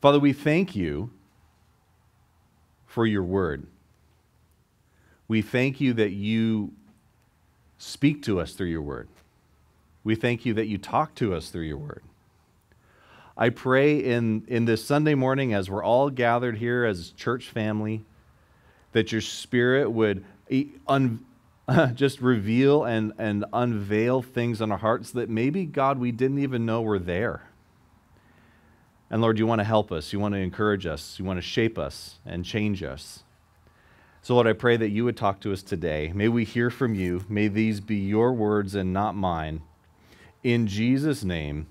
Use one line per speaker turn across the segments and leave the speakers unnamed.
Father, we thank you for your word. We thank you that you speak to us through your word. We thank you that you talk to us through your word. I pray in, in this Sunday morning as we're all gathered here as church family that your spirit would un, just reveal and, and unveil things in our hearts that maybe, God, we didn't even know were there. And Lord, you want to help us. You want to encourage us. You want to shape us and change us. So, Lord, I pray that you would talk to us today. May we hear from you. May these be your words and not mine. In Jesus' name,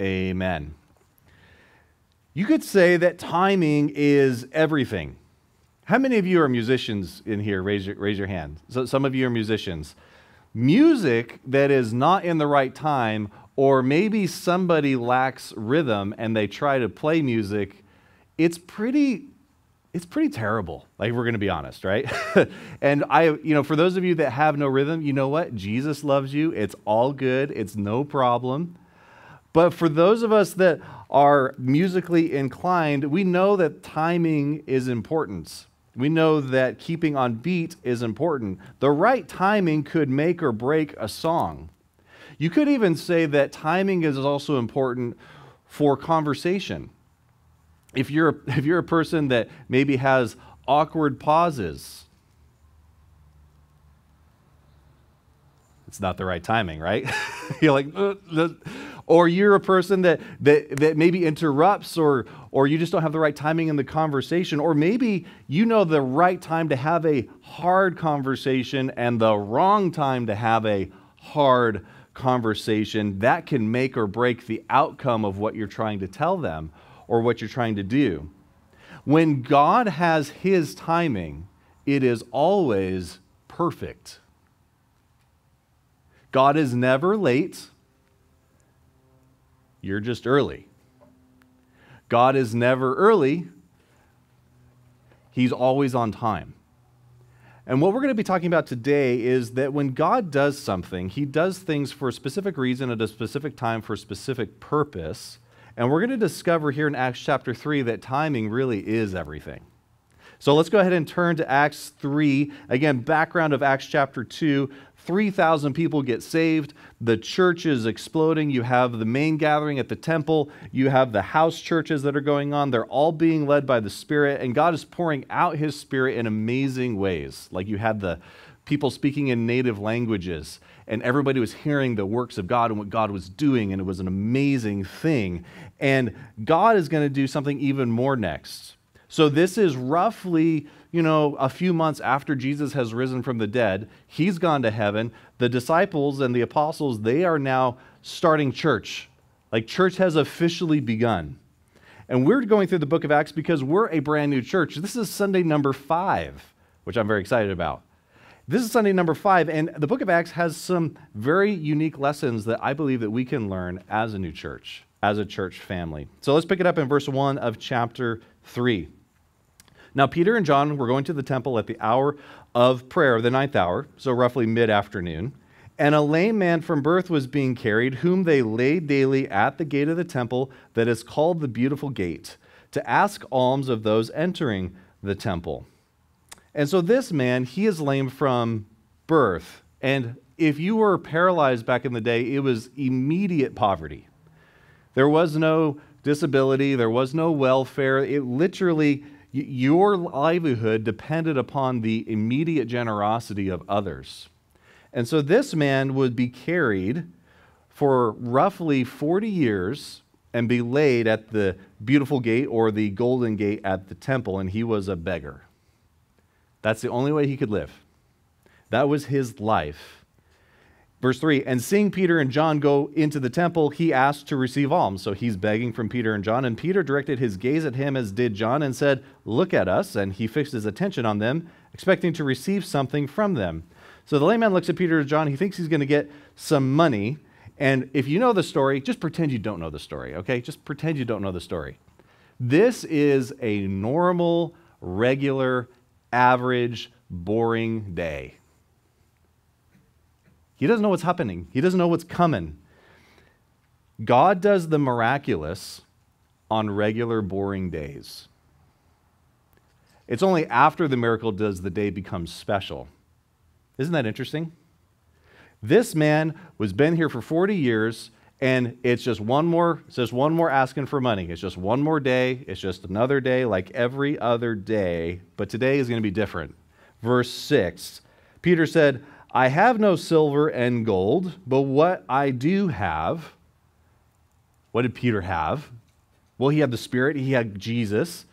amen. You could say that timing is everything. How many of you are musicians in here? Raise your, raise your hand. So some of you are musicians. Music that is not in the right time, or maybe somebody lacks rhythm and they try to play music, it's pretty it's pretty terrible. Like we're going to be honest, right? and I, you know, for those of you that have no rhythm, you know what? Jesus loves you. It's all good. It's no problem. But for those of us that are musically inclined, we know that timing is important. We know that keeping on beat is important. The right timing could make or break a song. You could even say that timing is also important for conversation. If you're, if you're a person that maybe has awkward pauses, it's not the right timing, right? you're like, uh, or you're a person that, that, that maybe interrupts or, or you just don't have the right timing in the conversation, or maybe you know the right time to have a hard conversation and the wrong time to have a hard conversation, that can make or break the outcome of what you're trying to tell them or what you're trying to do. When God has His timing, it is always perfect. God is never late. You're just early. God is never early, He's always on time. And what we're going to be talking about today is that when God does something, He does things for a specific reason at a specific time for a specific purpose. And we're going to discover here in Acts chapter 3 that timing really is everything. So let's go ahead and turn to Acts 3. Again, background of Acts chapter 2. 3,000 people get saved. The church is exploding. You have the main gathering at the temple. You have the house churches that are going on. They're all being led by the Spirit, and God is pouring out His Spirit in amazing ways. Like you had the people speaking in native languages, and everybody was hearing the works of God and what God was doing, and it was an amazing thing. And God is going to do something even more next. So, this is roughly you know, a few months after Jesus has risen from the dead, he's gone to heaven. The disciples and the apostles, they are now starting church. Like church has officially begun. And we're going through the book of Acts because we're a brand new church. This is Sunday number five, which I'm very excited about. This is Sunday number five, and the book of Acts has some very unique lessons that I believe that we can learn as a new church, as a church family. So let's pick it up in verse one of chapter three. Now, Peter and John were going to the temple at the hour of prayer, the ninth hour, so roughly mid afternoon. And a lame man from birth was being carried, whom they laid daily at the gate of the temple that is called the Beautiful Gate, to ask alms of those entering the temple. And so this man, he is lame from birth. And if you were paralyzed back in the day, it was immediate poverty. There was no disability, there was no welfare. It literally your livelihood depended upon the immediate generosity of others. And so this man would be carried for roughly 40 years and be laid at the beautiful gate or the golden gate at the temple, and he was a beggar. That's the only way he could live. That was his life. Verse 3 And seeing Peter and John go into the temple, he asked to receive alms. So he's begging from Peter and John. And Peter directed his gaze at him as did John and said, Look at us. And he fixed his attention on them, expecting to receive something from them. So the layman looks at Peter and John. He thinks he's going to get some money. And if you know the story, just pretend you don't know the story, okay? Just pretend you don't know the story. This is a normal, regular, average, boring day. He doesn't know what's happening, he doesn't know what's coming. God does the miraculous, on regular, boring days. It's only after the miracle does the day become special. Isn't that interesting? This man was been here for 40 years, and it's just one more, it's just one more asking for money. It's just one more day. It's just another day like every other day, but today is going to be different. Verse 6 Peter said, I have no silver and gold, but what I do have, what did Peter have? Well, he had the Spirit, he had Jesus.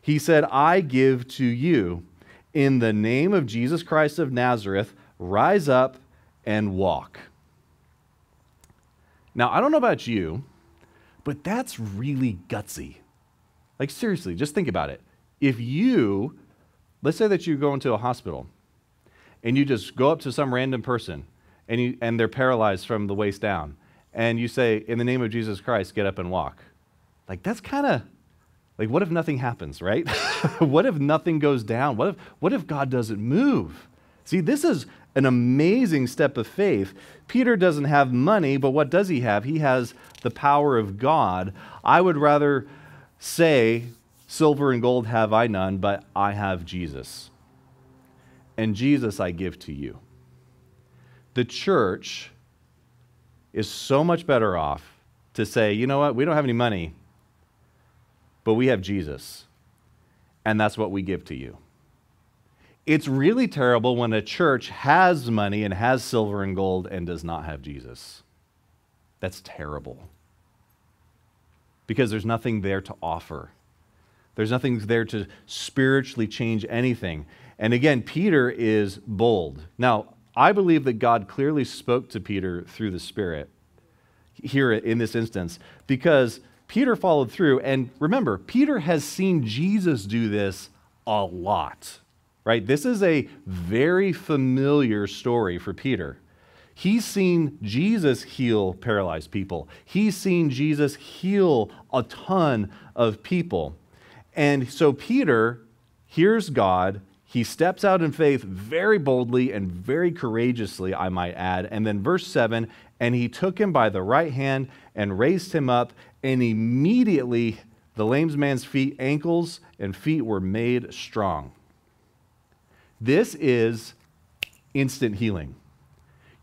He said, I give to you, in the name of Jesus Christ of Nazareth, rise up and walk. Now, I don't know about you, but that's really gutsy. Like, seriously, just think about it. If you, let's say that you go into a hospital and you just go up to some random person and, you, and they're paralyzed from the waist down, and you say, In the name of Jesus Christ, get up and walk. Like, that's kind of like, what if nothing happens, right? what if nothing goes down? What if, what if God doesn't move? See, this is an amazing step of faith. Peter doesn't have money, but what does he have? He has the power of God. I would rather say, Silver and gold have I none, but I have Jesus. And Jesus I give to you. The church is so much better off to say, you know what, we don't have any money, but we have Jesus. And that's what we give to you. It's really terrible when a church has money and has silver and gold and does not have Jesus. That's terrible. Because there's nothing there to offer. There's nothing there to spiritually change anything. And again, Peter is bold. Now, I believe that God clearly spoke to Peter through the Spirit here in this instance because Peter followed through. And remember, Peter has seen Jesus do this a lot right? This is a very familiar story for Peter. He's seen Jesus heal paralyzed people, he's seen Jesus heal a ton of people. And so Peter hears God. He steps out in faith very boldly and very courageously, I might add. And then, verse 7 and he took him by the right hand and raised him up, and immediately the lame man's feet, ankles, and feet were made strong. This is instant healing.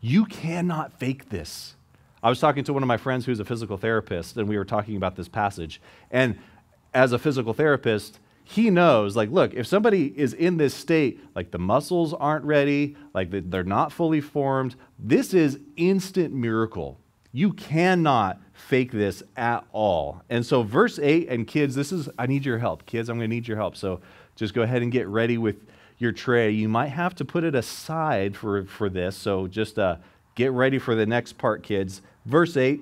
You cannot fake this. I was talking to one of my friends who's a physical therapist, and we were talking about this passage. And as a physical therapist, he knows, like, look, if somebody is in this state, like the muscles aren't ready, like they're not fully formed, this is instant miracle. You cannot fake this at all. And so, verse 8, and kids, this is, I need your help. Kids, I'm going to need your help. So just go ahead and get ready with your tray. You might have to put it aside for, for this, so just uh, get ready for the next part, kids. Verse 8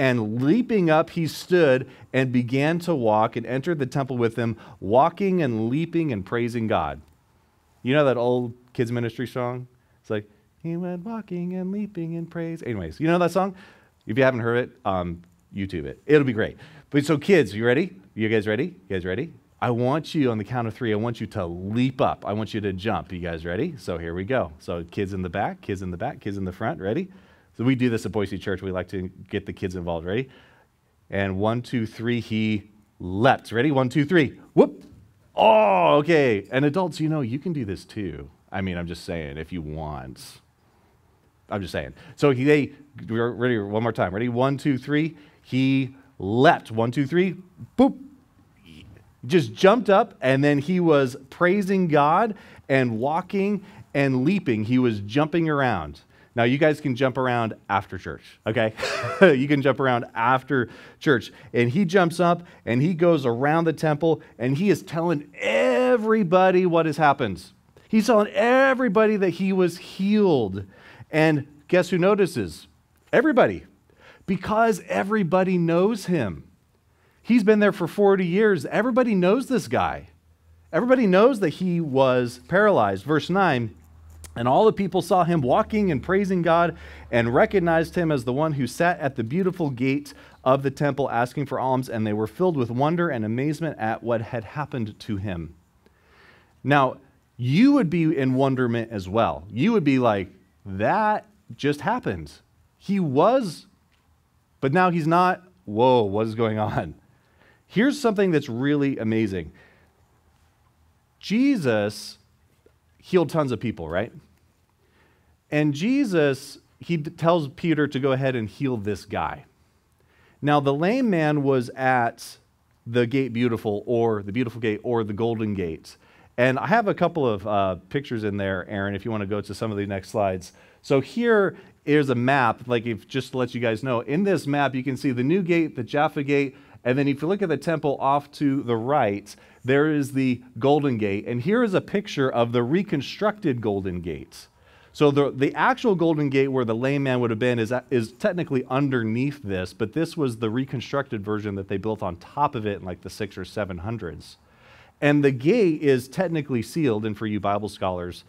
And leaping up, he stood and began to walk and entered the temple with them, walking and leaping and praising God. You know that old kids' ministry song? It's like, He went walking and leaping in praise. Anyways, you know that song? If you haven't heard it, um, YouTube it. It'll be great. But so, kids, you ready? You guys ready? You guys ready? I want you on the count of three, I want you to leap up. I want you to jump. You guys ready? So here we go. So kids in the back, kids in the back, kids in the front. Ready? So we do this at Boise Church. We like to get the kids involved. Ready? And one, two, three, he leapt. Ready? One, two, three. Whoop. Oh, okay. And adults, you know, you can do this too. I mean, I'm just saying, if you want. I'm just saying. So he, they, we're ready one more time. Ready? One, two, three. He leapt. One, two, three. Boop just jumped up and then he was praising God and walking and leaping. He was jumping around. Now, you guys can jump around after church, okay? you can jump around after church. And he jumps up and he goes around the temple and he is telling everybody what has happened. He's telling everybody that he was healed. And guess who notices? Everybody. Because everybody knows him. He's been there for 40 years. Everybody knows this guy. Everybody knows that he was paralyzed. Verse 9 And all the people saw him walking and praising God and recognized him as the one who sat at the beautiful gate of the temple asking for alms, and they were filled with wonder and amazement at what had happened to him. Now, you would be in wonderment as well. You would be like, that just happened. He was, but now he's not. Whoa, what is going on? here's something that's really amazing Jesus healed tons of people, right? And Jesus, he tells Peter to go ahead and heal this guy. Now, the lame man was at the Gate Beautiful, or the Beautiful Gate, or the Golden Gate. And I have a couple of uh, pictures in there, Aaron, if you want to go to some of the next slides. So here is a map, like if just to let you guys know. In this map, you can see the new gate, the Jaffa Gate, and then if you look at the temple off to the right, there is the Golden Gate. And here is a picture of the reconstructed Golden Gate. So the, the actual Golden Gate where the lame man would have been is, is technically underneath this, but this was the reconstructed version that they built on top of it in like the six or seven hundreds. And the gate is technically sealed, and for you Bible scholars,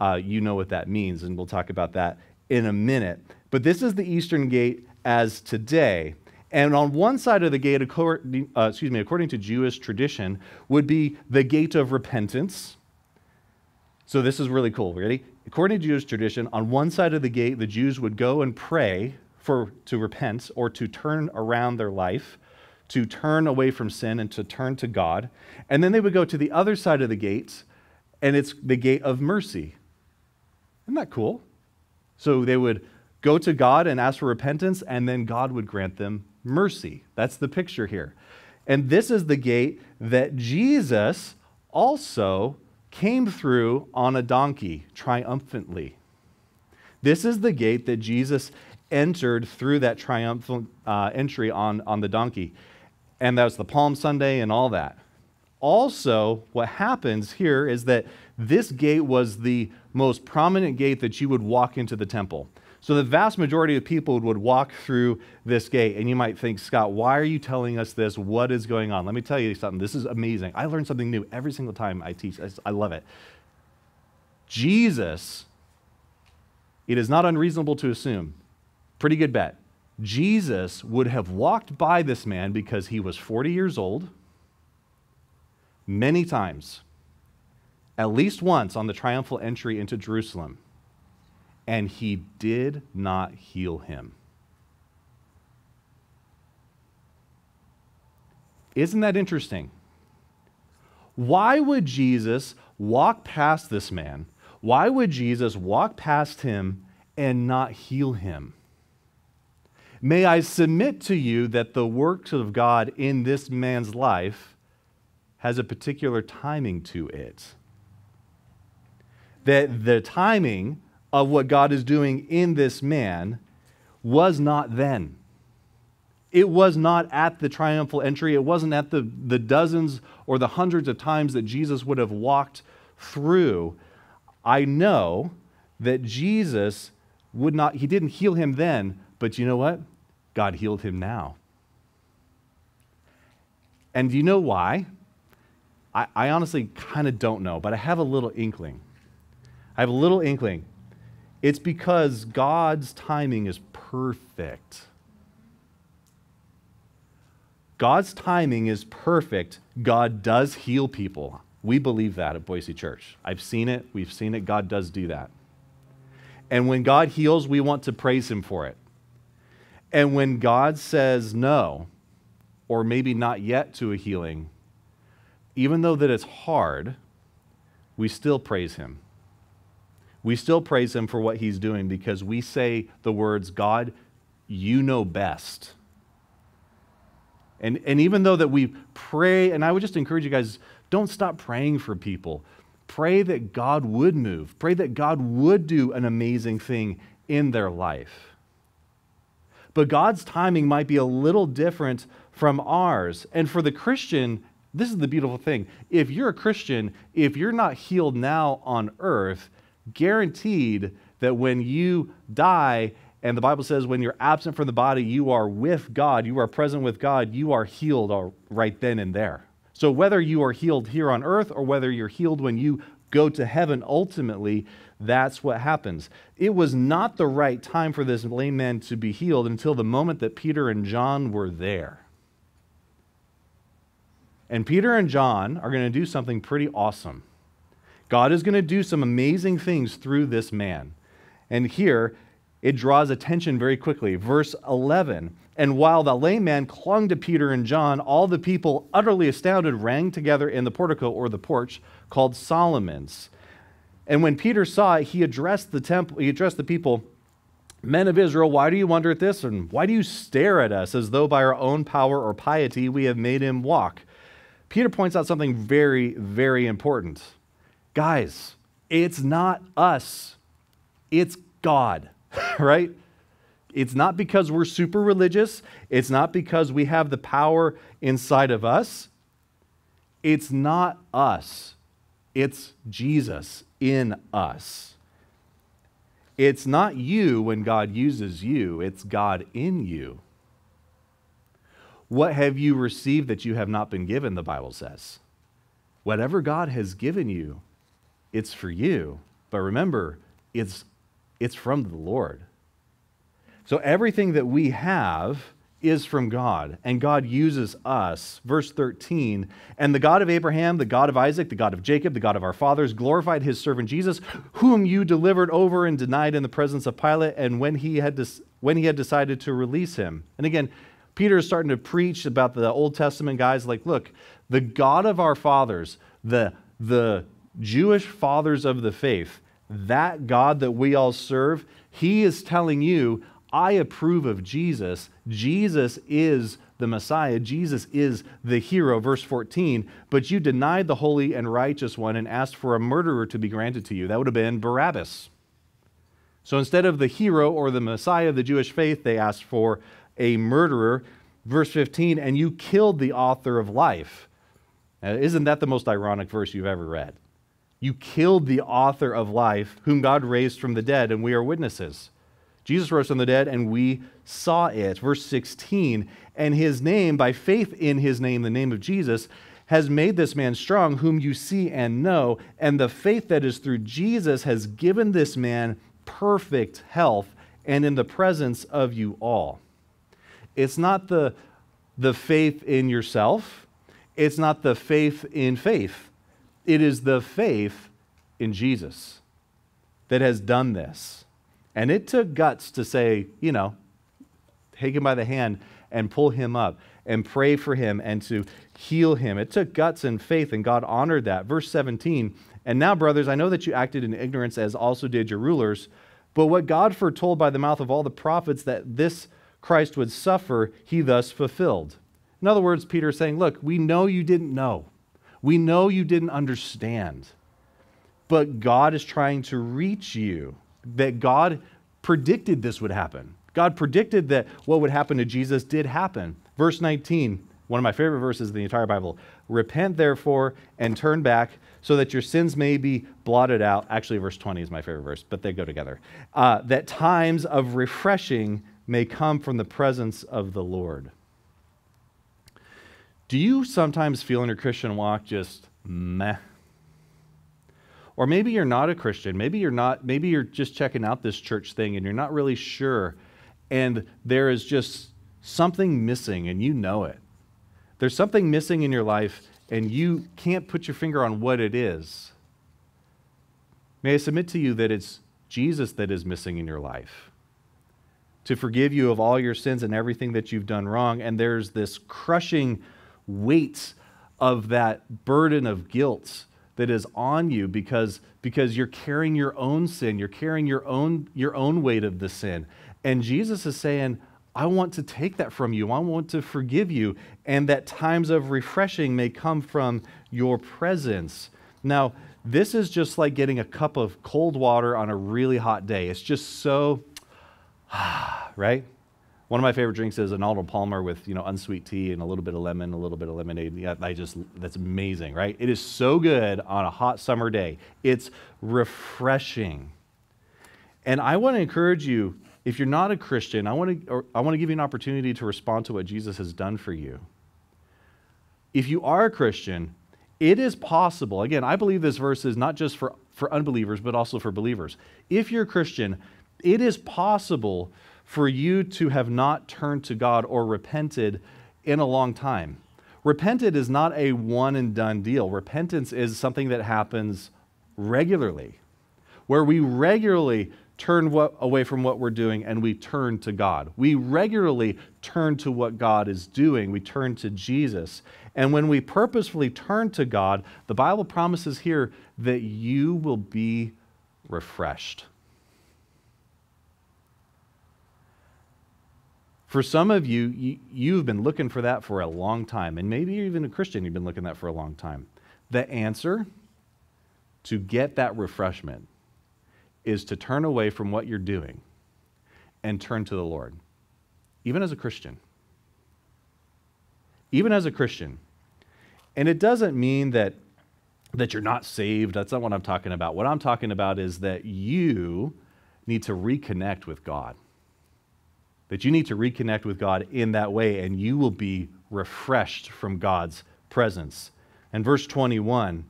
uh, you know what that means, and we'll talk about that in a minute. But this is the eastern gate as today. And on one side of the gate, according, uh, excuse me, according to Jewish tradition, would be the gate of repentance. So this is really cool. Ready? According to Jewish tradition, on one side of the gate, the Jews would go and pray for to repent or to turn around their life, to turn away from sin and to turn to God. And then they would go to the other side of the gate, and it's the gate of mercy. Isn't that cool? So they would go to God and ask for repentance, and then God would grant them mercy. That's the picture here. And this is the gate that Jesus also came through on a donkey triumphantly. This is the gate that Jesus entered through that triumphant uh, entry on, on the donkey. And that was the Palm Sunday and all that. Also, what happens here is that this gate was the most prominent gate that you would walk into the temple. So the vast majority of people would walk through this gate. And you might think, Scott, why are you telling us this? What is going on? Let me tell you something. This is amazing. I learn something new every single time I teach. I love it. Jesus, it is not unreasonable to assume, pretty good bet, Jesus would have walked by this man because he was 40 years old many times, at least once on the triumphal entry into Jerusalem and he did not heal him. Isn't that interesting? Why would Jesus walk past this man? Why would Jesus walk past him and not heal him? May I submit to you that the works of God in this man's life has a particular timing to it. That the timing of what God is doing in this man was not then. It was not at the triumphal entry. It wasn't at the, the dozens or the hundreds of times that Jesus would have walked through. I know that Jesus would not, he didn't heal him then, but you know what? God healed him now. And do you know why? I, I honestly kind of don't know, but I have a little inkling. I have a little inkling. It's because God's timing is perfect. God's timing is perfect. God does heal people. We believe that at Boise Church. I've seen it. We've seen it. God does do that. And when God heals, we want to praise Him for it. And when God says no, or maybe not yet to a healing, even though that it's hard, we still praise Him we still praise him for what he's doing because we say the words, God, you know best. And, and even though that we pray, and I would just encourage you guys, don't stop praying for people. Pray that God would move. Pray that God would do an amazing thing in their life. But God's timing might be a little different from ours. And for the Christian, this is the beautiful thing. If you're a Christian, if you're not healed now on earth, guaranteed that when you die, and the Bible says when you're absent from the body, you are with God, you are present with God, you are healed right then and there. So whether you are healed here on earth or whether you're healed when you go to heaven ultimately, that's what happens. It was not the right time for this lame man to be healed until the moment that Peter and John were there. And Peter and John are going to do something pretty awesome. God is going to do some amazing things through this man. And here it draws attention very quickly. Verse 11 And while the lame man clung to Peter and John, all the people, utterly astounded, rang together in the portico or the porch called Solomon's. And when Peter saw it, he addressed the temple, he addressed the people, Men of Israel, why do you wonder at this? And why do you stare at us as though by our own power or piety we have made him walk? Peter points out something very, very important. Guys, it's not us, it's God, right? It's not because we're super religious, it's not because we have the power inside of us. It's not us, it's Jesus in us. It's not you when God uses you, it's God in you. What have you received that you have not been given, the Bible says? Whatever God has given you, it's for you. But remember, it's, it's from the Lord. So everything that we have is from God, and God uses us. Verse 13, and the God of Abraham, the God of Isaac, the God of Jacob, the God of our fathers, glorified his servant Jesus, whom you delivered over and denied in the presence of Pilate, and when he had, des- when he had decided to release him. And again, Peter is starting to preach about the Old Testament guys like, look, the God of our fathers, the, the Jewish fathers of the faith, that God that we all serve, he is telling you, I approve of Jesus. Jesus is the Messiah. Jesus is the hero. Verse 14, but you denied the holy and righteous one and asked for a murderer to be granted to you. That would have been Barabbas. So instead of the hero or the Messiah of the Jewish faith, they asked for a murderer. Verse 15, and you killed the author of life. Now, isn't that the most ironic verse you've ever read? You killed the author of life, whom God raised from the dead, and we are witnesses. Jesus rose from the dead, and we saw it. Verse 16, and his name, by faith in his name, the name of Jesus, has made this man strong, whom you see and know. And the faith that is through Jesus has given this man perfect health and in the presence of you all. It's not the, the faith in yourself, it's not the faith in faith. It is the faith in Jesus that has done this. And it took guts to say, you know, take him by the hand and pull him up and pray for him and to heal him. It took guts and faith, and God honored that. Verse 17 And now, brothers, I know that you acted in ignorance, as also did your rulers. But what God foretold by the mouth of all the prophets that this Christ would suffer, he thus fulfilled. In other words, Peter is saying, Look, we know you didn't know. We know you didn't understand. But God is trying to reach you that God predicted this would happen. God predicted that what would happen to Jesus did happen. Verse 19, one of my favorite verses in the entire Bible Repent, therefore, and turn back so that your sins may be blotted out. Actually, verse 20 is my favorite verse, but they go together. Uh, that times of refreshing may come from the presence of the Lord. Do you sometimes feel in your Christian walk just meh? Or maybe you're not a Christian. Maybe you're not, maybe you're just checking out this church thing and you're not really sure. And there is just something missing and you know it. There's something missing in your life and you can't put your finger on what it is. May I submit to you that it's Jesus that is missing in your life to forgive you of all your sins and everything that you've done wrong. And there's this crushing weight of that burden of guilt that is on you because, because you're carrying your own sin, you're carrying your own, your own weight of the sin. And Jesus is saying, I want to take that from you. I want to forgive you, and that times of refreshing may come from your presence. Now, this is just like getting a cup of cold water on a really hot day. It's just so, right? One of my favorite drinks is an Arnold Palmer with you know unsweet tea and a little bit of lemon, a little bit of lemonade. Yeah, I just that's amazing, right? It is so good on a hot summer day. It's refreshing. And I want to encourage you, if you're not a Christian, I want to I want to give you an opportunity to respond to what Jesus has done for you. If you are a Christian, it is possible. Again, I believe this verse is not just for, for unbelievers, but also for believers. If you're a Christian, it is possible for you to have not turned to God or repented in a long time. Repented is not a one and done deal. Repentance is something that happens regularly, where we regularly turn what, away from what we're doing and we turn to God. We regularly turn to what God is doing. We turn to Jesus. And when we purposefully turn to God, the Bible promises here that you will be refreshed. For some of you, you, have been looking for that for a long time, and maybe you're even a Christian, you've been looking that for a long time. The answer to get that refreshment is to turn away from what you're doing and turn to the Lord, even as a Christian. Even as a Christian. And it doesn't mean that, that you're not saved. That's not what I'm talking about. What I'm talking about is that you need to reconnect with God. That you need to reconnect with God in that way, and you will be refreshed from God's presence. And verse 21,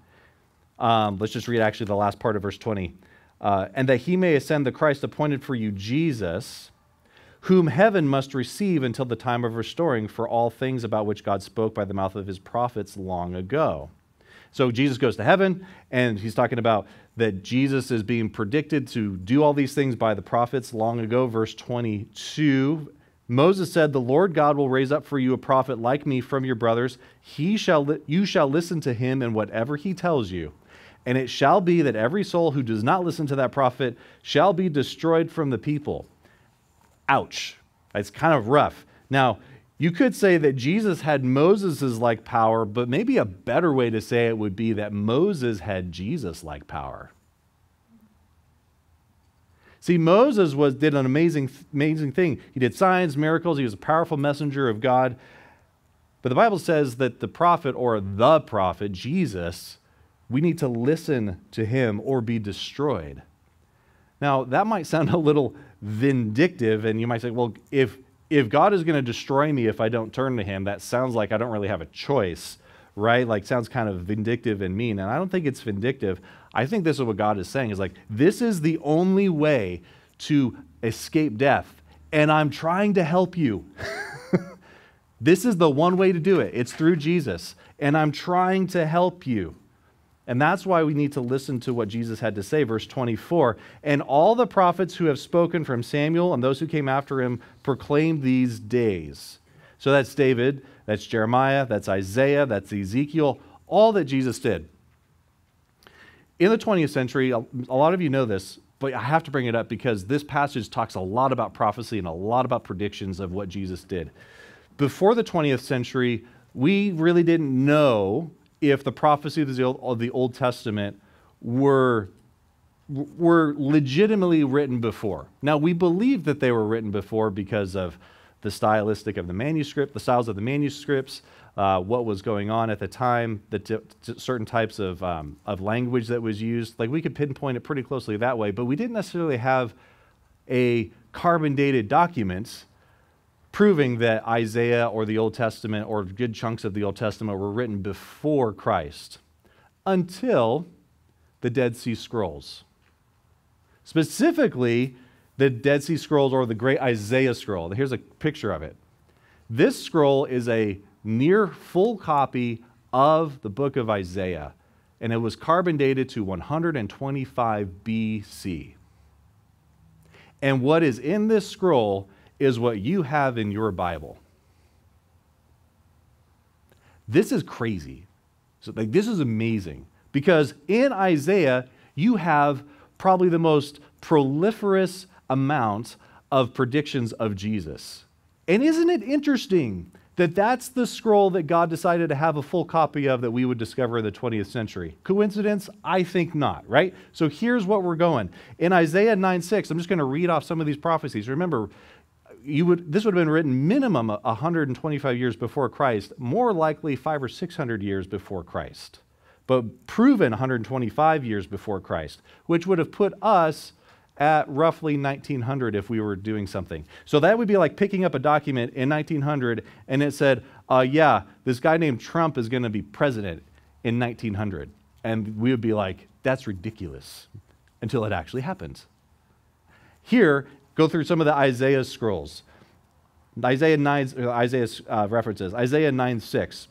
um, let's just read actually the last part of verse 20 uh, and that he may ascend the Christ appointed for you, Jesus, whom heaven must receive until the time of restoring for all things about which God spoke by the mouth of his prophets long ago. So Jesus goes to heaven, and he's talking about that Jesus is being predicted to do all these things by the prophets long ago. Verse 22 Moses said, The Lord God will raise up for you a prophet like me from your brothers. He shall li- you shall listen to him and whatever he tells you. And it shall be that every soul who does not listen to that prophet shall be destroyed from the people. Ouch. It's kind of rough. Now, you could say that Jesus had Moses' like power, but maybe a better way to say it would be that Moses had Jesus like power. See, Moses was, did an amazing, amazing thing. He did signs, miracles, he was a powerful messenger of God. But the Bible says that the prophet or the prophet, Jesus, we need to listen to him or be destroyed. Now, that might sound a little vindictive, and you might say, well, if, if God is going to destroy me if I don't turn to him, that sounds like I don't really have a choice, right? Like, sounds kind of vindictive and mean. And I don't think it's vindictive. I think this is what God is saying is like, this is the only way to escape death, and I'm trying to help you. this is the one way to do it. It's through Jesus, and I'm trying to help you. And that's why we need to listen to what Jesus had to say. Verse 24 And all the prophets who have spoken from Samuel and those who came after him proclaimed these days. So that's David, that's Jeremiah, that's Isaiah, that's Ezekiel, all that Jesus did. In the 20th century, a lot of you know this, but I have to bring it up because this passage talks a lot about prophecy and a lot about predictions of what Jesus did. Before the 20th century, we really didn't know if the prophecies of the Old, of the Old Testament were, were legitimately written before. Now, we believe that they were written before because of the stylistic of the manuscript, the styles of the manuscripts, uh, what was going on at the time, the t- t- certain types of, um, of language that was used. Like we could pinpoint it pretty closely that way, but we didn't necessarily have a carbon dated documents proving that Isaiah or the Old Testament or good chunks of the Old Testament were written before Christ until the Dead Sea Scrolls. Specifically, the Dead Sea Scrolls or the Great Isaiah Scroll. Here's a picture of it. This scroll is a near full copy of the book of Isaiah, and it was carbon dated to 125 BC. And what is in this scroll is what you have in your Bible. This is crazy. So, like, this is amazing because in Isaiah, you have probably the most proliferous amount of predictions of Jesus. And isn't it interesting that that's the scroll that God decided to have a full copy of that we would discover in the 20th century. Coincidence? I think not, right? So here's what we're going. In Isaiah 9 6, I'm just going to read off some of these prophecies. Remember, you would, this would have been written minimum 125 years before Christ, more likely five or 600 years before Christ, but proven 125 years before Christ, which would have put us at roughly 1900 if we were doing something. So that would be like picking up a document in 1900 and it said, uh, yeah, this guy named Trump is going to be president in 1900. And we would be like, that's ridiculous until it actually happens. Here, Go through some of the Isaiah scrolls. Isaiah 9, uh, Isaiah uh, references. Isaiah 9 6.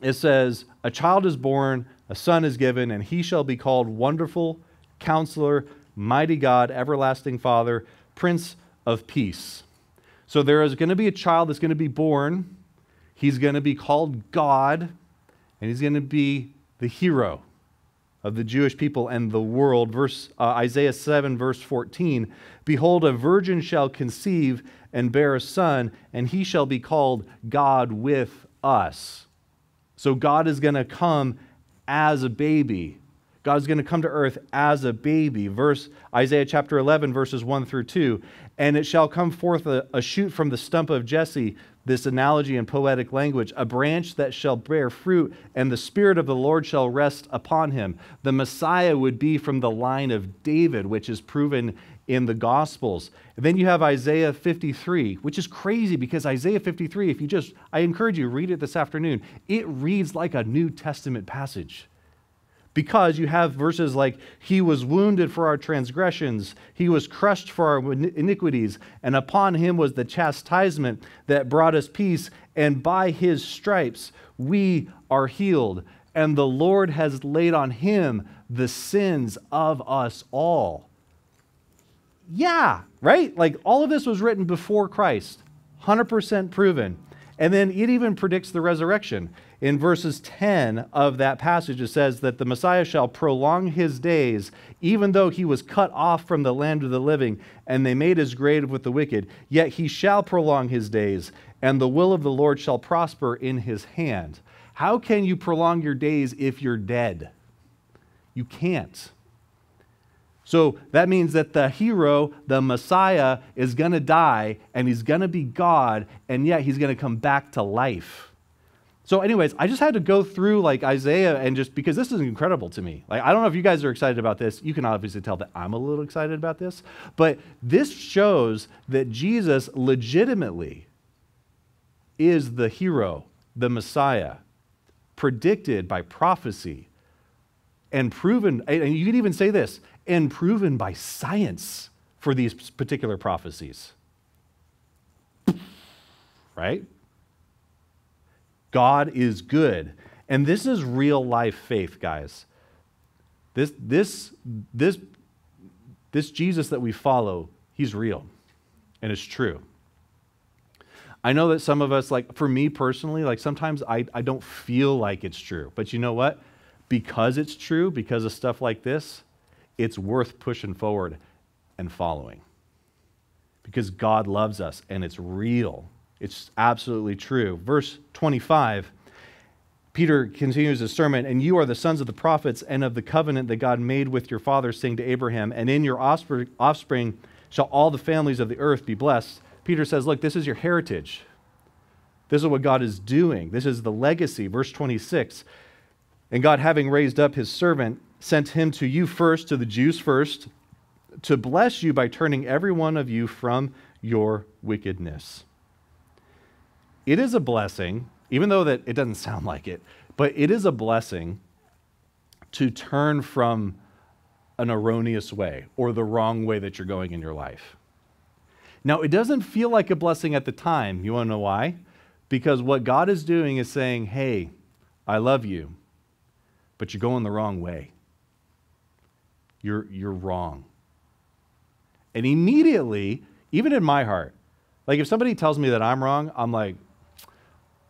It says, A child is born, a son is given, and he shall be called Wonderful, Counselor, mighty God, everlasting Father, Prince of Peace. So there is going to be a child that's going to be born. He's going to be called God, and he's going to be the hero of the Jewish people and the world. Verse uh, Isaiah 7 verse 14, behold a virgin shall conceive and bear a son and he shall be called God with us. So God is going to come as a baby. God's going to come to earth as a baby. Verse Isaiah chapter 11 verses 1 through 2, and it shall come forth a, a shoot from the stump of Jesse this analogy in poetic language a branch that shall bear fruit, and the Spirit of the Lord shall rest upon him. The Messiah would be from the line of David, which is proven in the Gospels. And then you have Isaiah 53, which is crazy because Isaiah 53, if you just, I encourage you, read it this afternoon, it reads like a New Testament passage because you have verses like, He was wounded for our transgressions, He was crushed for our iniquities, and upon Him was the chastisement that brought us peace, and by His stripes we are healed. And the Lord has laid on Him the sins of us all. Yeah, right? Like all of this was written before Christ, 100% proven. And then it even predicts the resurrection. In verses 10 of that passage, it says that the Messiah shall prolong his days, even though he was cut off from the land of the living, and they made his grave with the wicked. Yet he shall prolong his days, and the will of the Lord shall prosper in his hand. How can you prolong your days if you're dead? You can't. So that means that the hero, the Messiah, is going to die and he's going to be God, and yet he's going to come back to life. So, anyways, I just had to go through like Isaiah and just because this is incredible to me. Like, I don't know if you guys are excited about this. You can obviously tell that I'm a little excited about this, but this shows that Jesus legitimately is the hero, the Messiah, predicted by prophecy and proven. And you could even say this and proven by science for these particular prophecies. Right? God is good. And this is real life faith, guys. This, this, this, this Jesus that we follow, he's real and it's true. I know that some of us, like for me personally, like sometimes I, I don't feel like it's true. But you know what? Because it's true, because of stuff like this, it's worth pushing forward and following. Because God loves us and it's real. It's absolutely true. Verse 25, Peter continues his sermon, and you are the sons of the prophets and of the covenant that God made with your fathers, saying to Abraham, and in your offspring shall all the families of the earth be blessed. Peter says, Look, this is your heritage. This is what God is doing. This is the legacy. Verse 26. And God, having raised up his servant, sent him to you first, to the Jews first, to bless you by turning every one of you from your wickedness. It is a blessing, even though that it doesn't sound like it, but it is a blessing to turn from an erroneous way or the wrong way that you're going in your life. Now, it doesn't feel like a blessing at the time. You want to know why? Because what God is doing is saying, hey, I love you, but you're going the wrong way you're, you're wrong. And immediately, even in my heart, like if somebody tells me that I'm wrong, I'm like,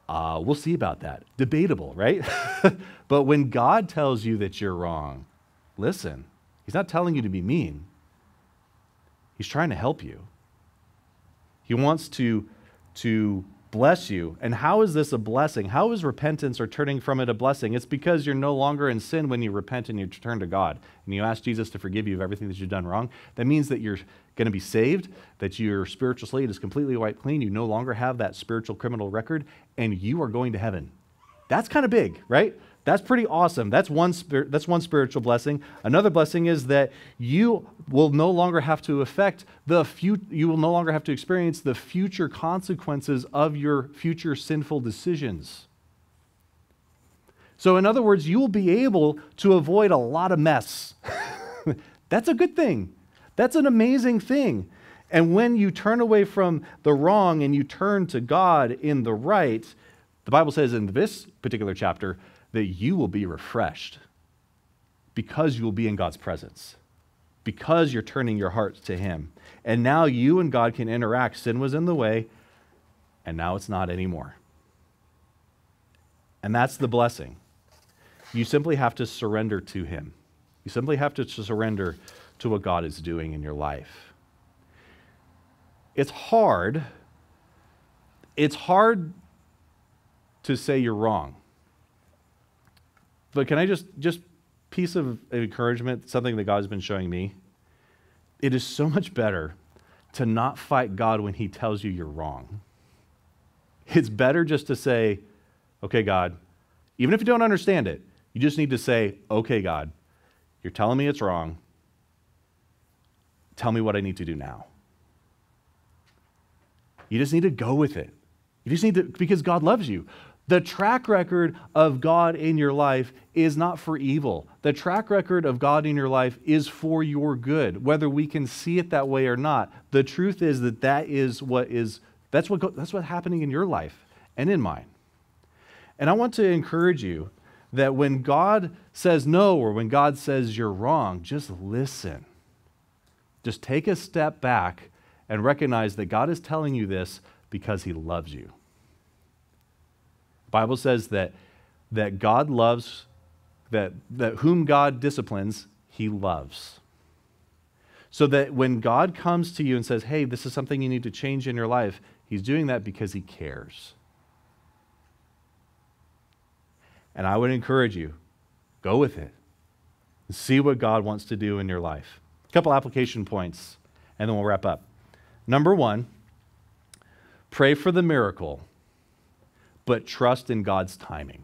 uh, we'll see about that. Debatable, right? but when God tells you that you're wrong, listen, He's not telling you to be mean, He's trying to help you. He wants to, to bless you. And how is this a blessing? How is repentance or turning from it a blessing? It's because you're no longer in sin when you repent and you turn to God and you ask Jesus to forgive you of everything that you've done wrong. That means that you're going to be saved, that your spiritual slate is completely wiped clean. You no longer have that spiritual criminal record, and you are going to heaven. That's kind of big, right? That's pretty awesome. That's one, that's one spiritual blessing. Another blessing is that you will no longer have to affect the future, you will no longer have to experience the future consequences of your future sinful decisions. So, in other words, you will be able to avoid a lot of mess. that's a good thing. That's an amazing thing. And when you turn away from the wrong and you turn to God in the right, the Bible says in this particular chapter, that you will be refreshed because you will be in God's presence. because you're turning your hearts to Him. And now you and God can interact. Sin was in the way, and now it's not anymore. And that's the blessing. You simply have to surrender to Him. You simply have to surrender to what God is doing in your life. It's hard. It's hard to say you're wrong. But can I just just piece of encouragement, something that God's been showing me? It is so much better to not fight God when he tells you you're wrong. It's better just to say, "Okay, God, even if you don't understand it, you just need to say, "Okay, God, you're telling me it's wrong. Tell me what I need to do now." You just need to go with it. You just need to, because God loves you. The track record of God in your life is not for evil. The track record of God in your life is for your good, whether we can see it that way or not. The truth is that that is what is that's what that's what's happening in your life and in mine. And I want to encourage you that when God says no or when God says you're wrong, just listen. Just take a step back and recognize that God is telling you this because he loves you. Bible says that, that God loves, that, that whom God disciplines, he loves. So that when God comes to you and says, hey, this is something you need to change in your life, he's doing that because he cares. And I would encourage you, go with it. See what God wants to do in your life. A couple application points, and then we'll wrap up. Number one, pray for the miracle but trust in God's timing.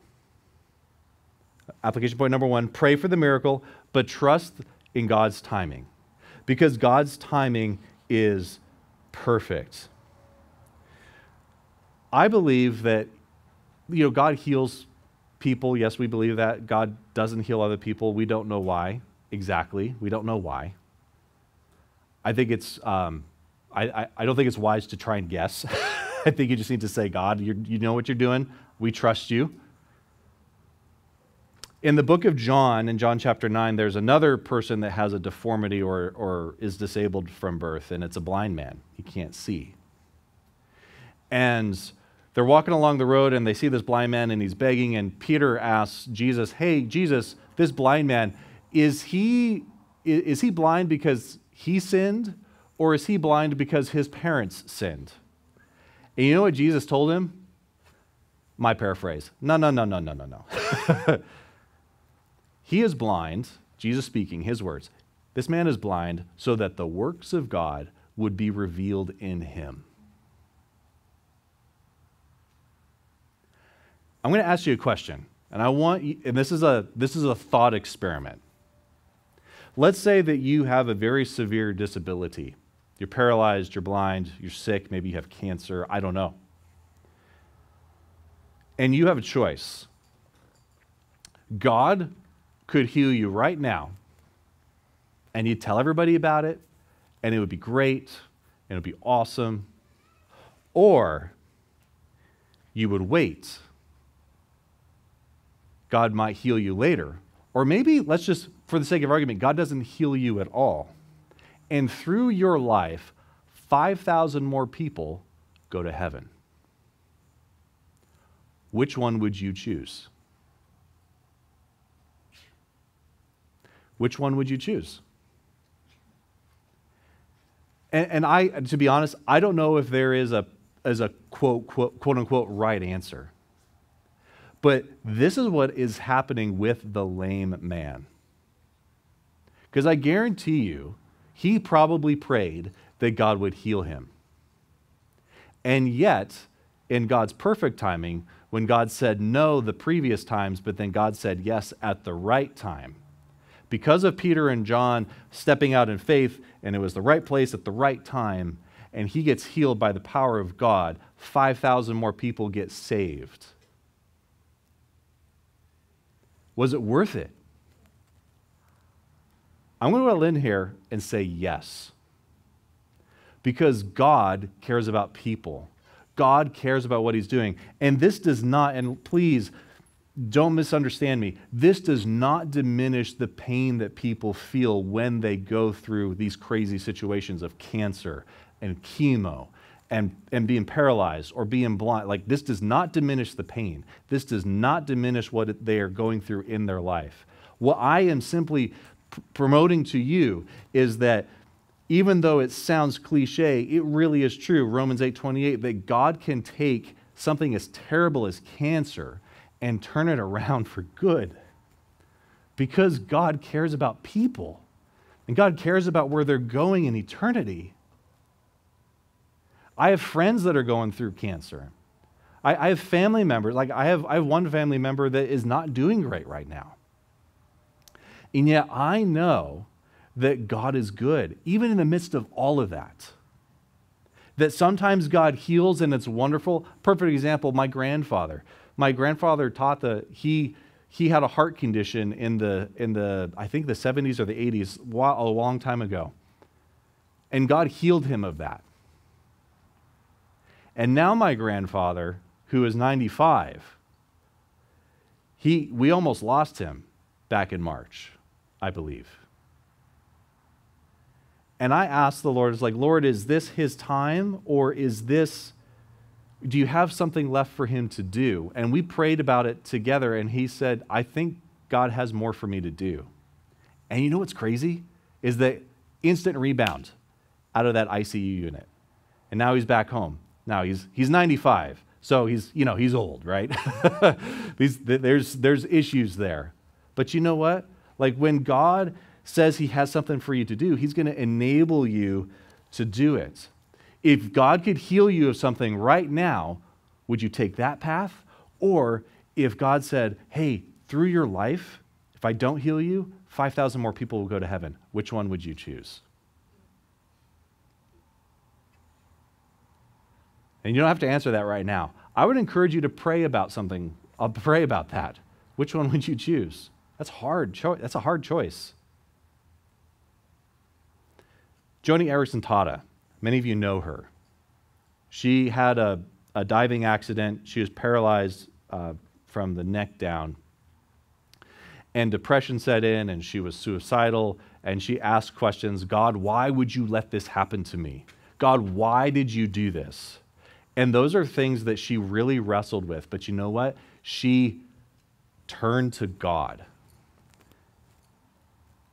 Application point number one pray for the miracle, but trust in God's timing. Because God's timing is perfect. I believe that, you know, God heals people. Yes, we believe that. God doesn't heal other people. We don't know why exactly. We don't know why. I think it's, um, I, I, I don't think it's wise to try and guess. I think you just need to say, God, you know what you're doing. We trust you. In the book of John, in John chapter 9, there's another person that has a deformity or, or is disabled from birth, and it's a blind man. He can't see. And they're walking along the road and they see this blind man and he's begging, and Peter asks Jesus, Hey, Jesus, this blind man, is he, is he blind because he sinned, or is he blind because his parents sinned? And you know what Jesus told him? My paraphrase. No, no, no, no, no, no, no. he is blind, Jesus speaking, his words. This man is blind so that the works of God would be revealed in him. I'm going to ask you a question, and I want you, and this is a this is a thought experiment. Let's say that you have a very severe disability you're paralyzed, you're blind, you're sick, maybe you have cancer, I don't know. And you have a choice. God could heal you right now, and you'd tell everybody about it, and it would be great, and it would be awesome. Or you would wait. God might heal you later. Or maybe, let's just, for the sake of argument, God doesn't heal you at all and through your life, 5,000 more people go to heaven. Which one would you choose? Which one would you choose? And, and, I, to be honest, I don't know if there is a, as a quote, quote, quote unquote right answer. But this is what is happening with the lame man. Because I guarantee you, he probably prayed that God would heal him. And yet, in God's perfect timing, when God said no the previous times, but then God said yes at the right time, because of Peter and John stepping out in faith, and it was the right place at the right time, and he gets healed by the power of God, 5,000 more people get saved. Was it worth it? I'm going to go in here and say yes. Because God cares about people. God cares about what he's doing. And this does not, and please, don't misunderstand me. This does not diminish the pain that people feel when they go through these crazy situations of cancer and chemo and, and being paralyzed or being blind. Like, this does not diminish the pain. This does not diminish what they are going through in their life. What I am simply promoting to you is that even though it sounds cliche, it really is true. Romans 8 28, that God can take something as terrible as cancer and turn it around for good. Because God cares about people and God cares about where they're going in eternity. I have friends that are going through cancer. I, I, have family members, like I have, I have one family member that is not doing great right now. And yet I know that God is good, even in the midst of all of that. That sometimes God heals and it's wonderful. Perfect example, my grandfather my grandfather taught that he he had a heart condition in the in the I think the 70s or the 80s a long time ago. And God healed him of that. And now my grandfather, who is 95, he we almost lost him back in March, I believe. And I asked the Lord, it's like, Lord, is this his time or is this do you have something left for him to do? And we prayed about it together, and he said, I think God has more for me to do. And you know what's crazy? Is the instant rebound out of that ICU unit. And now he's back home. Now he's, he's 95. So he's, you know, he's old, right? These, there's, there's issues there. But you know what? Like when God says he has something for you to do, he's going to enable you to do it. If God could heal you of something right now, would you take that path? Or if God said, hey, through your life, if I don't heal you, 5,000 more people will go to heaven, which one would you choose? And you don't have to answer that right now. I would encourage you to pray about something. I'll pray about that. Which one would you choose? That's hard. That's a hard choice. Joni Eareckson Tada Many of you know her. She had a, a diving accident. She was paralyzed uh, from the neck down. And depression set in, and she was suicidal. And she asked questions God, why would you let this happen to me? God, why did you do this? And those are things that she really wrestled with. But you know what? She turned to God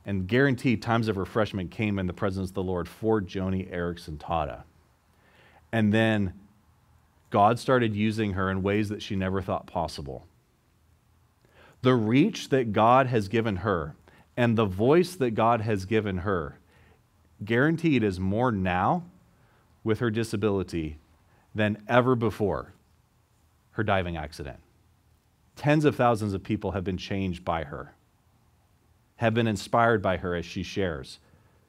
and guaranteed times of refreshment came in the presence of the Lord for Joni Eareckson Tada. And then God started using her in ways that she never thought possible. The reach that God has given her and the voice that God has given her, guaranteed, is more now with her disability than ever before her diving accident. Tens of thousands of people have been changed by her have been inspired by her as she shares.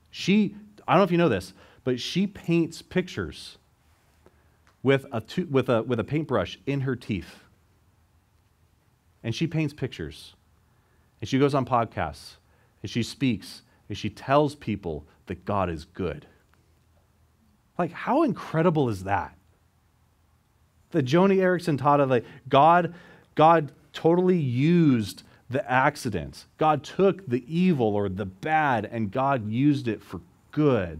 She, I don't know if you know this, but she paints pictures with a, to, with a, with a paintbrush in her teeth. And she paints pictures. And she goes on podcasts. And she speaks. And she tells people that God is good. Like, how incredible is that? That Joni Eareckson Tada, like, God, God totally used the accidents. God took the evil or the bad and God used it for good.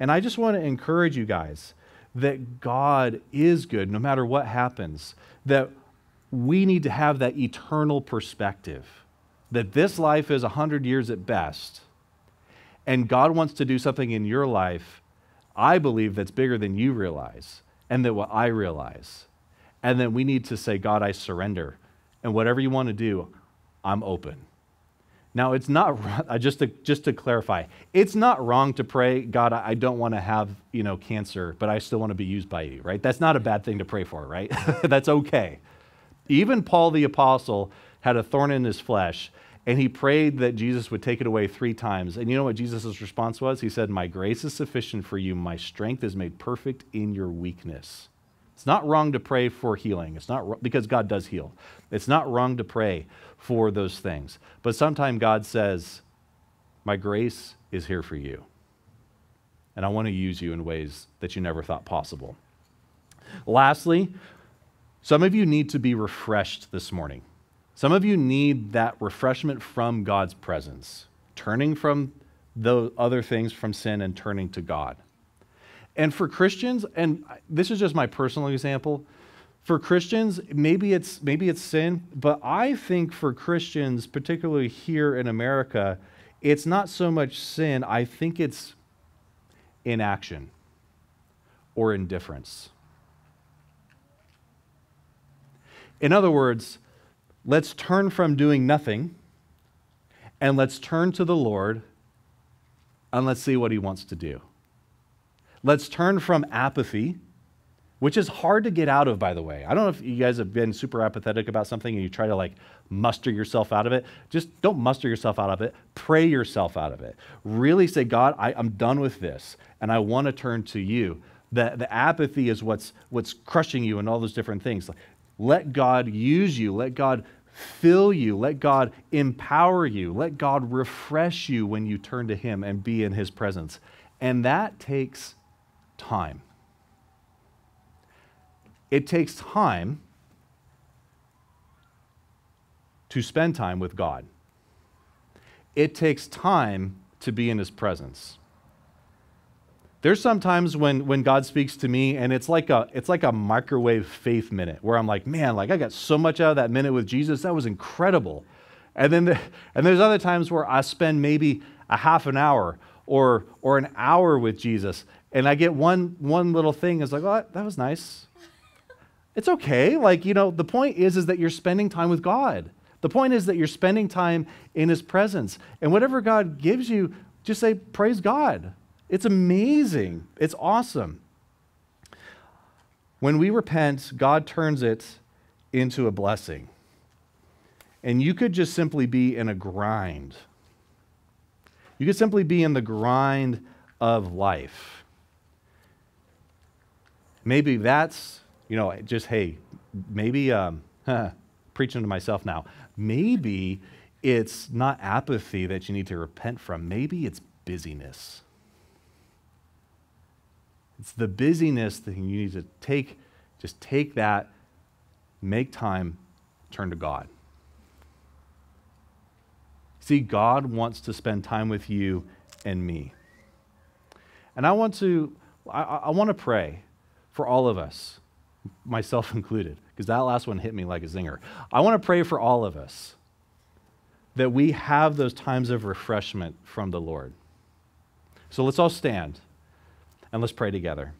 And I just want to encourage you guys that God is good no matter what happens, that we need to have that eternal perspective, that this life is 100 years at best, and God wants to do something in your life, I believe, that's bigger than you realize, and that what I realize. And then we need to say, God, I surrender. And whatever you want to do, I'm open. Now, it's not just to just to clarify. It's not wrong to pray, God, I don't want to have you know cancer, but I still want to be used by you. Right? That's not a bad thing to pray for. Right? That's okay. Even Paul the apostle had a thorn in his flesh, and he prayed that Jesus would take it away three times. And you know what Jesus' response was? He said, "My grace is sufficient for you. My strength is made perfect in your weakness." It's not wrong to pray for healing. It's not because God does heal. It's not wrong to pray for those things. But sometimes God says, My grace is here for you. And I want to use you in ways that you never thought possible. Lastly, some of you need to be refreshed this morning. Some of you need that refreshment from God's presence, turning from the other things from sin and turning to God. And for Christians, and this is just my personal example, for Christians, maybe it's maybe it's sin, but I think for Christians, particularly here in America, it's not so much sin, I think it's inaction or indifference. In other words, let's turn from doing nothing and let's turn to the Lord and let's see what he wants to do. Let's turn from apathy, which is hard to get out of, by the way. I don't know if you guys have been super apathetic about something and you try to like muster yourself out of it. Just don't muster yourself out of it. Pray yourself out of it. Really say, God, I, am done with this and I want to turn to you. The, the apathy is what's, what's crushing you and all those different things. Let God use you. Let God fill you. Let God empower you. Let God refresh you when you turn to Him and be in His presence. And that takes time. It takes time to spend time with God. It takes time to be in His presence. There's sometimes when, when God speaks to me and it's like a it's like a microwave faith minute where I'm like, man, like I got so much out of that minute with Jesus. That was incredible. And then the, and there's other times where I spend maybe a half an hour or or an hour with Jesus and I get one one little thing is like, oh, that was nice. It's okay. Like, you know, the point is is that you're spending time with God. The point is that you're spending time in his presence. And whatever God gives you, just say praise God. It's amazing. It's awesome. When we repent, God turns it into a blessing. And you could just simply be in a grind. You could simply be in the grind of life. Maybe that's, you know, just, hey, maybe, um, preaching to myself now, maybe it's not apathy that you need to repent from. Maybe it's busyness. It's the busyness that you need to take, just take that, make time, turn to God. See, God wants to spend time with you and me. And I want to, I, I want to pray for all of us, myself included, because that last one hit me like a zinger. I want to pray for all of us that we have those times of refreshment from the Lord. So let's all stand. And let's pray together.